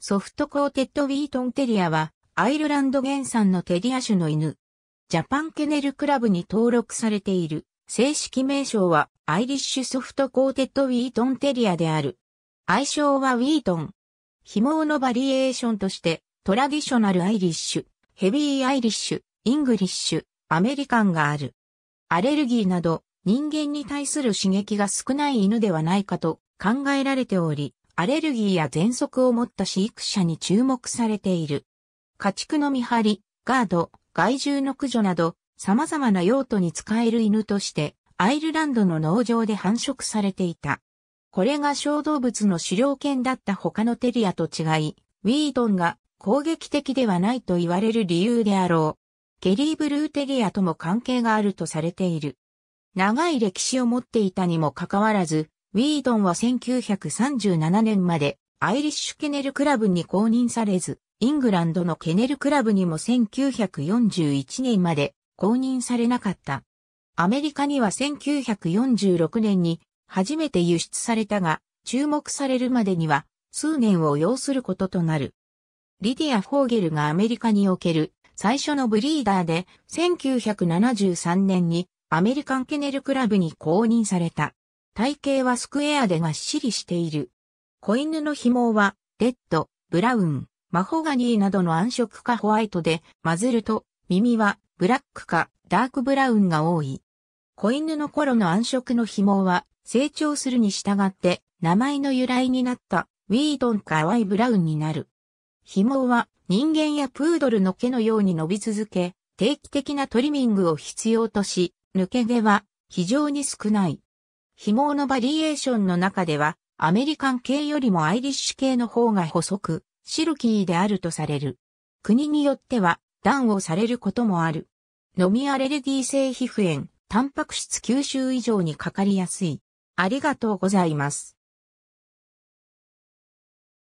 ソフトコーテッドウィートンテリアは、アイルランド原産のテリア種の犬。ジャパンケネルクラブに登録されている。正式名称は、アイリッシュソフトコーテッドウィートンテリアである。愛称はウィートン。被毛のバリエーションとして、トラディショナルアイリッシュ、ヘビーアイリッシュ、イングリッシュ、アメリカンがある。アレルギーなど、人間に対する刺激が少ない犬ではないかと考えられており、アレルギーや喘息を持った飼育者に注目されている。家畜の見張り、ガード、害獣の駆除など、様々な用途に使える犬として、アイルランドの農場で繁殖されていた。これが小動物の狩猟犬だった他のテリアと違い、ウィートンが攻撃的ではないと言われる理由であろう。ケリーブルーテリアとも関係があるとされている。長い歴史を持っていたにもかかわらず、ウィードンは1937年までアイリッシュケネルクラブに公認されず、イングランドのケネルクラブにも1941年まで公認されなかった。アメリカには1946年に初めて輸出されたが、注目されるまでには数年を要することとなる。リディア・フォーゲルがアメリカにおける最初のブリーダーで1973年にアメリカンケネルクラブに公認された。体型はスクエアでがっしりしている。子犬の紐は、レッド、ブラウン、マホガニーなどの暗色かホワイトで混ぜると、耳はブラックかダークブラウンが多い。子犬の頃の暗色の紐は成長するに従って名前の由来になったウィードンか淡いブラウンになる。紐は人間やプードルの毛のように伸び続け、定期的なトリミングを必要とし、抜け毛は非常に少ない。紐のバリエーションの中では、アメリカン系よりもアイリッシュ系の方が細く、シルキーであるとされる。国によっては、断をされることもある。飲みアレルギー性皮膚炎、タンパク質吸収以上にかかりやすい。ありがとうございます。